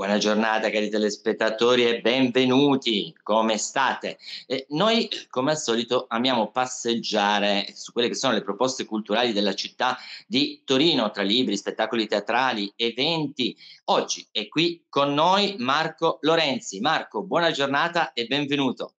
Buona giornata cari telespettatori e benvenuti, come state? Eh, noi come al solito amiamo passeggiare su quelle che sono le proposte culturali della città di Torino tra libri, spettacoli teatrali, eventi. Oggi è qui con noi Marco Lorenzi. Marco, buona giornata e benvenuto.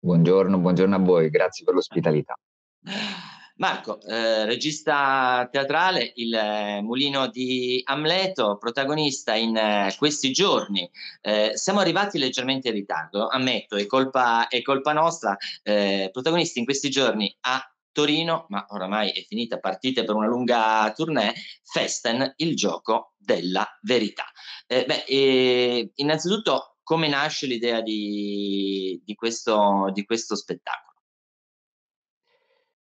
Buongiorno, buongiorno a voi, grazie per l'ospitalità. Marco, eh, regista teatrale, il eh, mulino di Amleto, protagonista in eh, questi giorni. Eh, siamo arrivati leggermente in ritardo, ammetto, è colpa, è colpa nostra. Eh, protagonisti in questi giorni a Torino, ma oramai è finita, partite per una lunga tournée, Festen, il gioco della verità. Eh, beh, innanzitutto, come nasce l'idea di, di, questo, di questo spettacolo?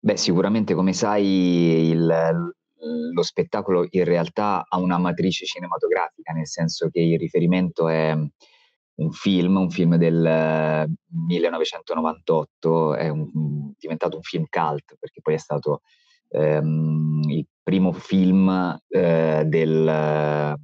Beh, sicuramente come sai il lo spettacolo in realtà ha una matrice cinematografica, nel senso che il riferimento è un film, un film del 1998, è un diventato un film cult perché poi è stato, ehm, il primo film, ehm, del, ehm,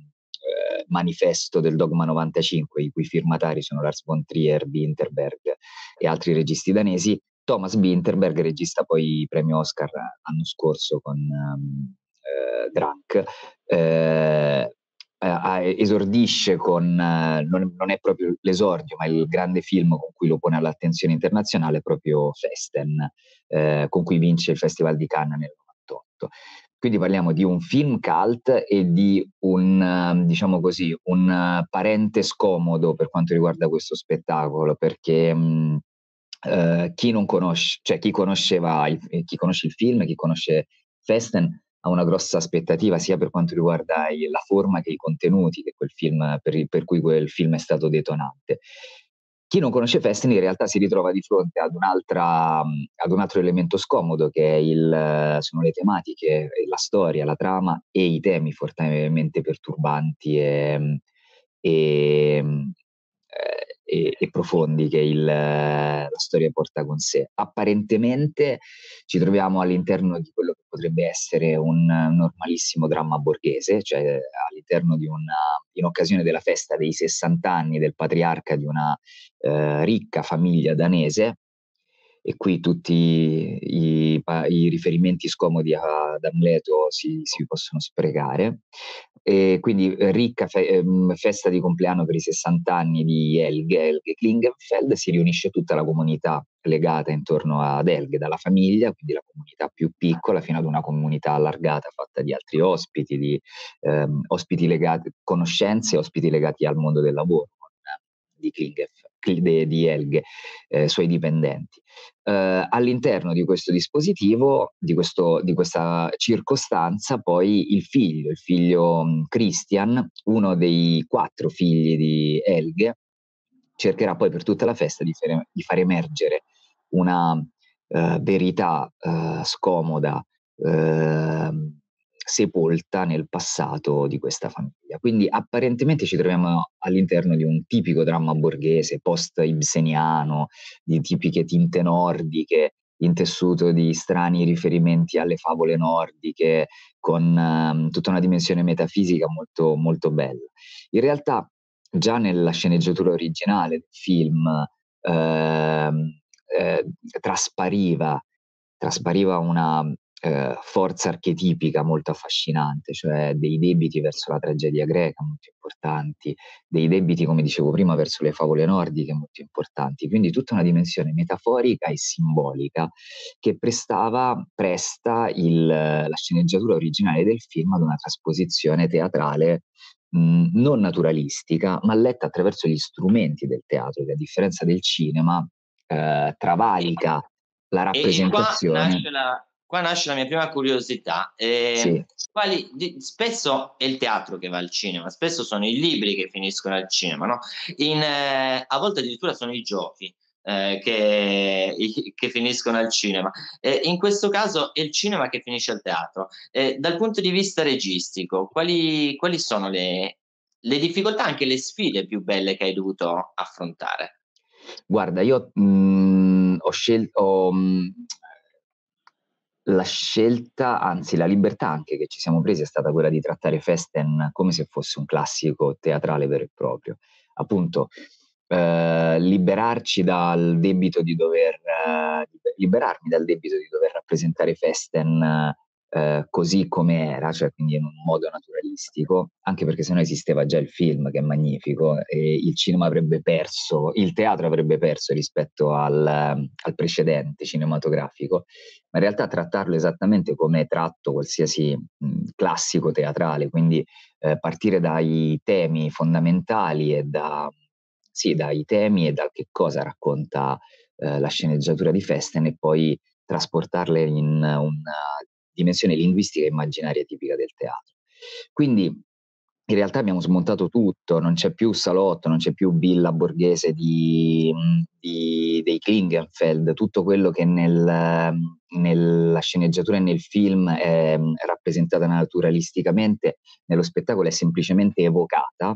manifesto del Dogma 95, i cui firmatari sono Lars von Trier, Winterberg e altri registi danesi, Thomas Winterberg, regista poi premio Oscar l'anno scorso con um, eh, Drunk, eh, eh, esordisce con, eh, non, non, è proprio l'esordio, ma il grande film con cui lo pone all'attenzione internazionale, proprio Festen, eh, con cui vince il Festival di Cannes nel 98. Quindi parliamo di un film cult e di un, diciamo così, un parente scomodo per quanto riguarda questo spettacolo, perché mh, eh, chi non conosce, cioè chi conosceva il, chi conosce il film, chi conosce Festen ha una grossa aspettativa sia per quanto riguarda la forma che i contenuti che quel film, per, per, cui quel film è stato detonante. Chi non conosce Festen in realtà si ritrova di fronte ad, ad un altro elemento scomodo che il, sono le tematiche, la storia, la trama e i temi fortemente perturbanti e, e, e, e profondi che il, la storia porta con sé. Apparentemente ci troviamo all'interno di quello che potrebbe essere un normalissimo dramma borghese, cioè all'interno di una, in occasione della festa dei 60 anni del patriarca di una eh, ricca famiglia danese, e qui tutti i, i riferimenti scomodi ad Amleto si, si possono sprecare. E quindi eh, ricca fe- ehm, festa di compleanno per i 60 anni di Helge, Helge Klingenfeld, si riunisce tutta la comunità legata intorno ad Helge, dalla famiglia, quindi la comunità più piccola, fino ad una comunità allargata fatta di altri ospiti, di ehm, ospiti legati, conoscenze, ospiti legati al mondo del lavoro di Klingenfeld di Helge, eh, suoi dipendenti. Eh, all'interno di questo dispositivo, di, questo, di, questa circostanza, poi il figlio, il figlio mm, Christian, uno dei quattro figli di Helge, cercherà poi per tutta la festa di, fare, di far emergere una uh, verità uh, scomoda, uh, sepolta nel passato di questa famiglia. Quindi apparentemente ci troviamo all'interno di un tipico dramma borghese, post-ibseniano, di tipiche tinte nordiche, intessuto di strani riferimenti alle favole nordiche, con um, tutta una dimensione metafisica molto, molto bella. In realtà, già nella sceneggiatura originale del film eh, eh, traspariva, traspariva una eh, forza archetipica molto affascinante, cioè dei debiti verso la tragedia greca molto importanti, dei debiti, come dicevo prima, verso le favole nordiche molto importanti, quindi tutta una dimensione metaforica e simbolica che prestava, presta il, la sceneggiatura originale del film ad una trasposizione teatrale mh, non naturalistica, ma letta attraverso gli strumenti del teatro, che a differenza del cinema eh, travalica la rappresentazione. Qua nasce la, mia prima curiosità. Eh, sì. quali, di, spesso è il teatro che va al cinema, spesso sono i libri che finiscono al cinema, no? In, eh, a volte addirittura sono i giochi. Eh, che, i, che, finiscono al cinema. Eh, in questo caso è il cinema che finisce al teatro. Eh, dal punto di vista registico, quali, quali sono le, le, difficoltà, anche le sfide più belle che hai dovuto affrontare? Guarda, io mh, ho scelto, ho, mh, la scelta, anzi la libertà anche che ci siamo presi è stata quella di trattare Festen come se fosse un classico teatrale vero e proprio. Appunto, eh, liberarci dal debito di dover, eh, liberarmi dal debito di dover rappresentare Festen eh, così come era, cioè quindi in un modo naturalistico, anche perché se no esisteva già il film che è magnifico e il cinema avrebbe perso, il teatro avrebbe perso rispetto al, al precedente cinematografico, ma in realtà trattarlo esattamente come tratto qualsiasi mh, classico teatrale, quindi eh, partire dai temi fondamentali e da, sì, dai temi e da che cosa racconta eh, la sceneggiatura di Festen e poi trasportarle in una dimensione linguistica e immaginaria tipica del teatro. Quindi in realtà abbiamo smontato tutto, non c'è più salotto, non c'è più villa borghese di, di, dei Klingenfeld, tutto quello che nel, nella sceneggiatura e nel film è rappresentata naturalisticamente, nello spettacolo è semplicemente evocata,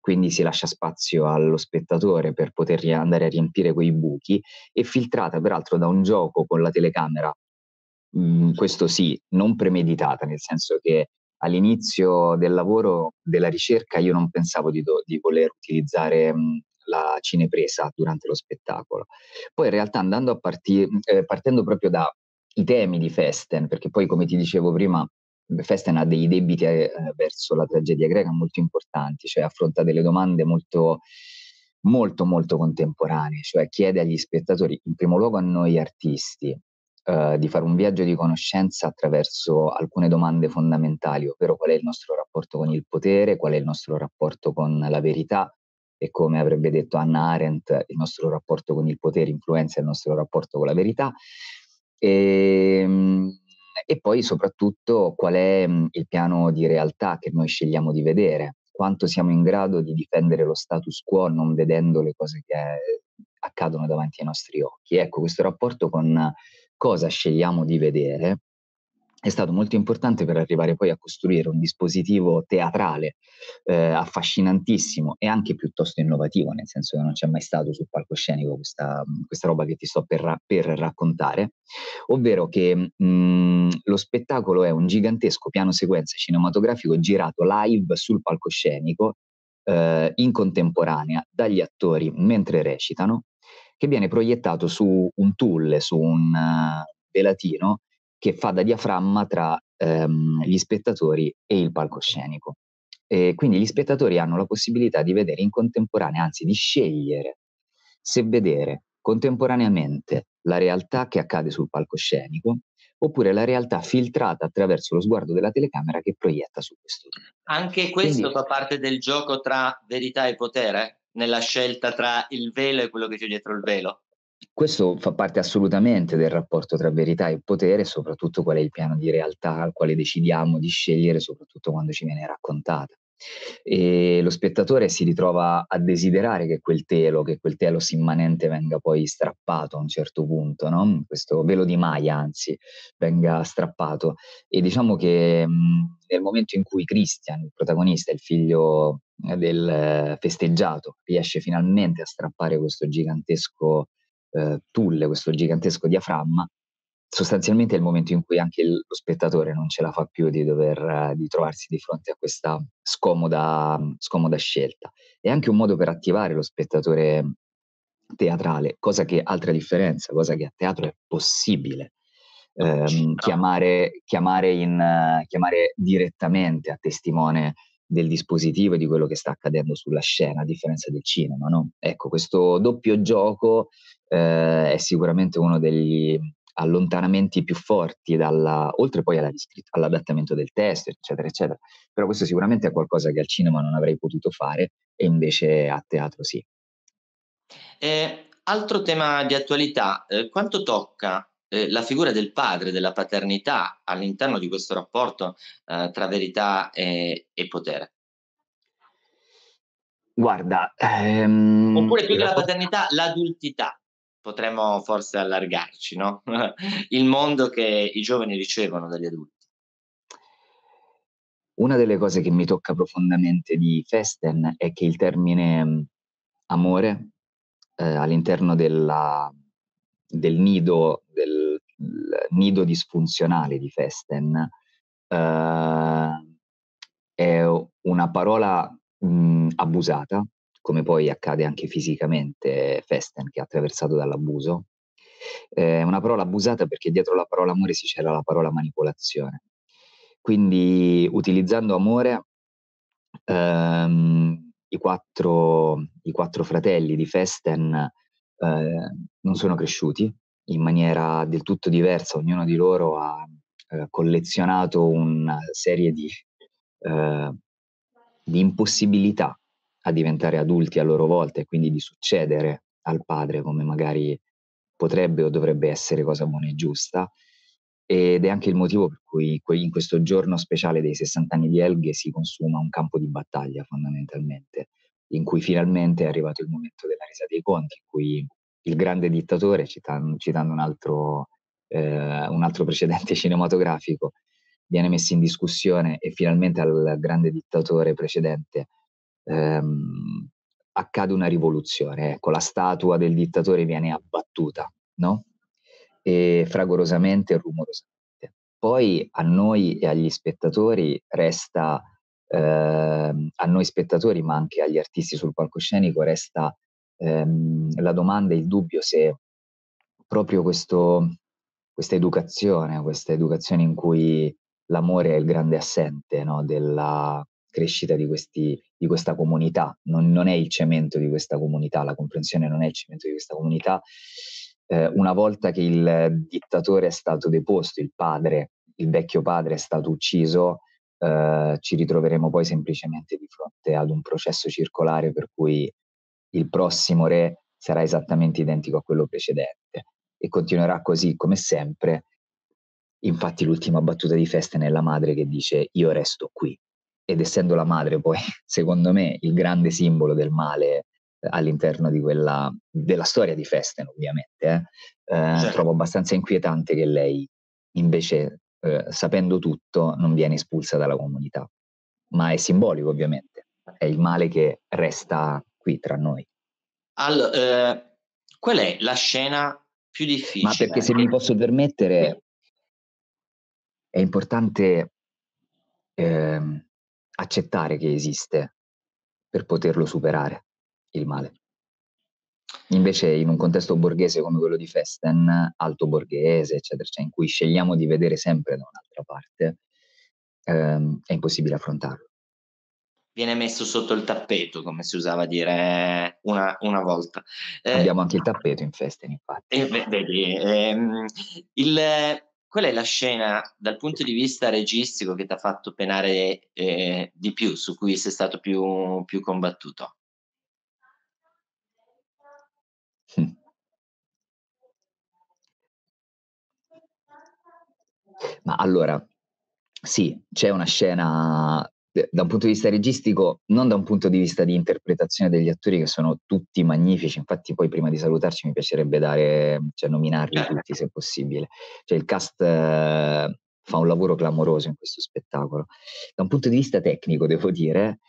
quindi si lascia spazio allo spettatore per poter andare a riempire quei buchi e filtrata peraltro da un gioco con la telecamera Mhmm, questo sì, non premeditata, nel senso che all'inizio del lavoro della ricerca io non pensavo di, do, di voler utilizzare mh, la cinepresa durante lo spettacolo. Poi in realtà andando a partire, eh, partendo proprio dai temi di Festen, perché poi come ti dicevo prima, Festen ha dei debiti eh, verso la tragedia greca molto importanti, cioè affronta delle domande molto molto molto contemporanee, cioè chiede agli spettatori, in primo luogo a noi artisti, eh, di fare un viaggio di conoscenza attraverso alcune domande fondamentali, ovvero qual è il nostro rapporto con il potere, qual è il nostro rapporto con la verità e come avrebbe detto Anna Arendt, il nostro rapporto con il potere influenza il nostro rapporto con la verità. E, ehm, e poi soprattutto qual è mm, il piano di realtà che noi scegliamo di vedere, quanto siamo in grado di difendere lo status quo non vedendo le cose che accadono davanti ai nostri occhi. Ecco, questo rapporto con cosa scegliamo di vedere è stato molto importante per arrivare poi a costruire un dispositivo teatrale eh, affascinantissimo e anche piuttosto innovativo, nel senso che non c'è mai stato sul palcoscenico questa, questa roba che ti sto per, per raccontare, ovvero che mh, lo spettacolo è un gigantesco piano sequenza cinematografico girato live sul palcoscenico eh, in contemporanea dagli attori mentre recitano che viene proiettato su un tulle, su un uh, velatino che fa da diaframma tra um, gli spettatori e il palcoscenico. E quindi gli spettatori hanno la possibilità di vedere in contemporanea, anzi di scegliere se vedere contemporaneamente la realtà che accade sul palcoscenico oppure la realtà filtrata attraverso lo sguardo della telecamera che proietta su questo. Anche questo Quindi, fa parte del gioco tra verità e potere? Nella scelta tra il velo e quello che c'è dietro il velo? Questo fa parte assolutamente del rapporto tra verità e potere, soprattutto qual è il piano di realtà al quale decidiamo di scegliere, soprattutto quando ci viene raccontata. E lo spettatore si ritrova a desiderare che quel telo, che quel telos immanente venga poi strappato a un certo punto, no? questo velo di Maya anzi venga strappato. E diciamo che mh, nel momento in cui Christian, il protagonista, il figlio del festeggiato, riesce finalmente a strappare questo gigantesco eh, tulle, questo gigantesco diaframma, sostanzialmente è il momento in cui anche lo spettatore non ce la fa più di dover di trovarsi di fronte a questa scomoda, scomoda scelta. È anche un modo per attivare lo spettatore teatrale, cosa che altra differenza, cosa che a teatro è possibile. Ehm, chiamare, chiamare, in, chiamare direttamente a testimone del dispositivo e di quello che sta accadendo sulla scena, a differenza del cinema. No? Ecco, questo doppio gioco eh, è sicuramente uno degli allontanamenti più forti, dalla, oltre poi all'adattamento del testo, eccetera, eccetera. Però questo sicuramente è qualcosa che al cinema non avrei potuto fare e invece a teatro sì. Eh, altro tema di attualità, eh, quanto tocca eh, la figura del padre, della paternità all'interno di questo rapporto eh, tra verità e, e, potere? Guarda, ehm, oppure più che la paternità, l'adultità. Potremmo forse allargarci, no? Il mondo che i giovani ricevono dagli adulti. Una delle cose che mi tocca profondamente di Festen è che il termine mm, amore eh, all'interno della, del nido del nido disfunzionale di Festen eh, è una parola mh, abusata, come poi accade anche fisicamente Festen che ha attraversato dall'abuso. È una parola abusata perché dietro la parola amore si c'era la parola manipolazione. Quindi utilizzando amore, ehm, i, quattro, i, quattro, fratelli di Festen eh, non sono cresciuti in maniera del tutto diversa, ognuno di loro ha eh, collezionato una serie di, eh, di impossibilità a diventare adulti a loro volta e quindi di succedere al padre come magari potrebbe o dovrebbe essere cosa buona e giusta. Ed è anche il motivo per cui in questo giorno speciale dei 60 anni di Elghe si consuma un campo di battaglia fondamentalmente, in cui finalmente è arrivato il momento della resa dei conti, in cui il grande dittatore, citando, citando un, altro, eh, un altro precedente cinematografico, viene messo in discussione e finalmente al grande dittatore precedente ehm, accade una rivoluzione. Ecco, la statua del dittatore viene abbattuta, no? E fragorosamente e rumorosamente. Poi a noi e agli spettatori resta, eh, a noi spettatori, ma anche agli artisti sul palcoscenico, resta ehm, la domanda il dubbio se proprio questo, questa educazione, questa educazione in cui l'amore è il grande assente no, della crescita di, questi, di questa comunità, non, non, è il cemento di questa comunità, la comprensione non è il cemento di questa comunità. Eh, una volta che il dittatore è stato deposto, il padre, il vecchio padre è stato ucciso, eh, ci ritroveremo poi semplicemente di fronte ad un processo circolare per cui il prossimo re sarà esattamente identico a quello precedente e continuerà così come sempre Infatti l'ultima battuta di Festen è la madre che dice io resto qui. Ed essendo la madre poi, secondo me, il grande simbolo del male eh, all'interno di quella, della storia di Festen, ovviamente, eh, eh, certo. trovo abbastanza inquietante che lei, invece, eh, sapendo tutto, non viene espulsa dalla comunità. Ma è simbolico, ovviamente. È il male che resta qui tra noi. Allora, eh, qual è la scena più difficile? Ma perché se mi posso permettere, è importante eh, accettare che esiste per poterlo superare, il male. Invece in un contesto borghese come quello di Festen, alto borghese, eccetera, cioè in cui scegliamo di vedere sempre da un'altra parte, ehm, è impossibile affrontarlo. Viene messo sotto il tappeto, come si usava dire una, una volta. Eh, Abbiamo anche il tappeto in Festen, infatti. Eh, vedi, ehm, il, qual è la scena dal punto di vista registico che ti ha fatto penare eh, di più, su cui sei stato più, più combattuto? Ma allora, sì, c'è una scena da un punto di vista registico, non da un punto di vista di interpretazione degli attori che sono tutti magnifici, infatti poi prima di salutarci mi piacerebbe dare, cioè nominarli certo. tutti se possibile. Cioè il cast eh, fa un lavoro clamoroso in questo spettacolo. Da un punto di vista tecnico, devo dire,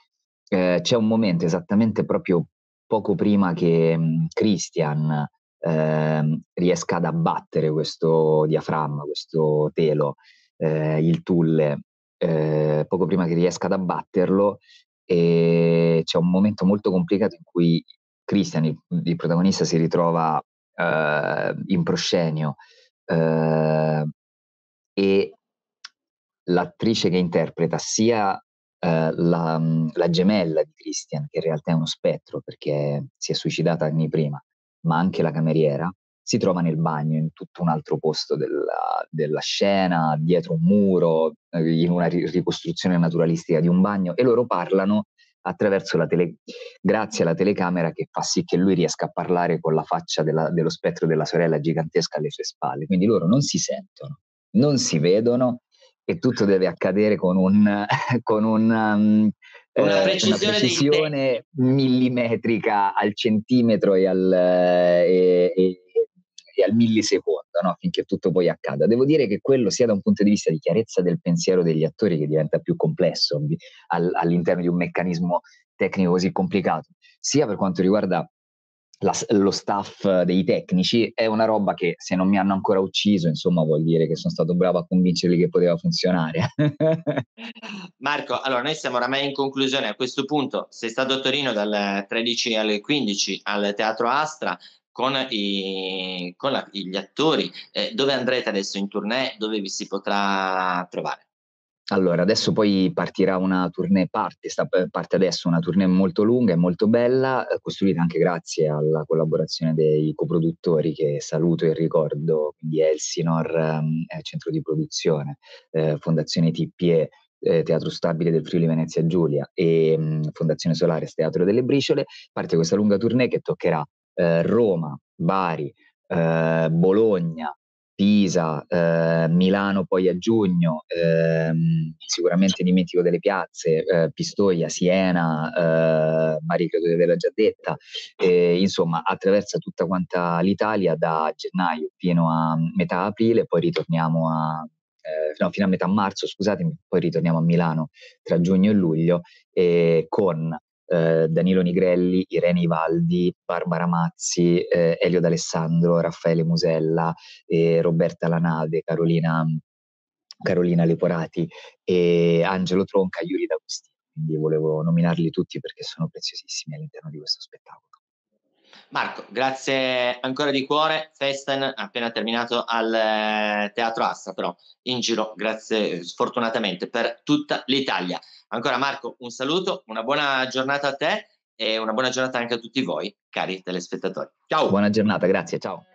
eh, c'è un momento esattamente proprio poco prima che mh, mm, Christian eh, riesca ad abbattere questo diaframma, questo telo, eh, il tulle eh, poco prima che riesca ad abbatterlo e c'è un momento molto complicato in cui Christian, il, il protagonista, si ritrova eh, in proscenio eh, e l'attrice che interpreta sia eh, la, la, gemella di Christian, che in realtà è uno spettro perché si è suicidata anni prima, ma anche la cameriera, si trova nel bagno, in tutto un altro posto della, della scena, dietro un muro, eh, in una ricostruzione naturalistica di un bagno, e loro parlano attraverso la tele, grazie alla telecamera che fa sì che lui riesca a parlare con la faccia della, dello spettro della sorella gigantesca alle sue spalle. Quindi loro non si sentono, non si vedono e tutto deve accadere con un, con un um, una precisione, una precisione millimetrica al centimetro e al, e, e, e al millisecondo, no? finché tutto poi accada. Devo dire che quello sia da un punto di vista di chiarezza del pensiero degli attori che diventa più complesso all- all'interno di un meccanismo tecnico così complicato, sia per quanto riguarda la, lo staff dei tecnici, è una roba che se non mi hanno ancora ucciso, insomma, vuol dire che sono stato bravo a convincerli che poteva funzionare. Marco, allora noi siamo oramai in conclusione. A questo punto sei stato a Torino dal 13 alle 15 al Teatro Astra con, i, con la, gli attori. Eh, dove andrete adesso in tournée? Dove vi si potrà trovare? Allora, adesso poi partirà una tournée, parte, sta, parte adesso una tournée molto lunga e molto bella, eh, costruita anche grazie alla collaborazione dei coproduttori che saluto e ricordo, quindi Elsinor, eh, centro di produzione, eh, Fondazione TPE, eh, Teatro Stabile del Friuli Venezia Giulia e mh, mm, Fondazione Solares Teatro delle Briciole, parte questa lunga tournée che toccherà eh, Roma, Bari, eh, Bologna, Pisa, eh, Milano poi a giugno, ehm, sicuramente dimentico delle piazze, eh, Pistoia, Siena, eh, Mari credo di averla già detta, insomma attraversa tutta quanta l'Italia da gennaio fino a metà aprile, poi ritorniamo a, eh, no, fino a metà marzo, scusatemi, poi ritorniamo a Milano tra giugno e luglio eh, con eh, Danilo Nigrelli, Irene Ivaldi, Barbara Mazzi, eh, Elio D'Alessandro, Raffaele Musella, eh, Roberta Lanade, Carolina, Carolina Leporati e Angelo Tronca, Yuri D'Agostino. Quindi volevo nominarli tutti perché sono preziosissimi all'interno di questo spettacolo. Marco, grazie ancora di cuore. Festen appena terminato al eh, Teatro Assa, però in giro, grazie sfortunatamente per tutta l'Italia. Ancora Marco, un saluto, una buona giornata a te e una buona giornata anche a tutti voi, cari telespettatori. Ciao. Buona giornata, grazie, ciao.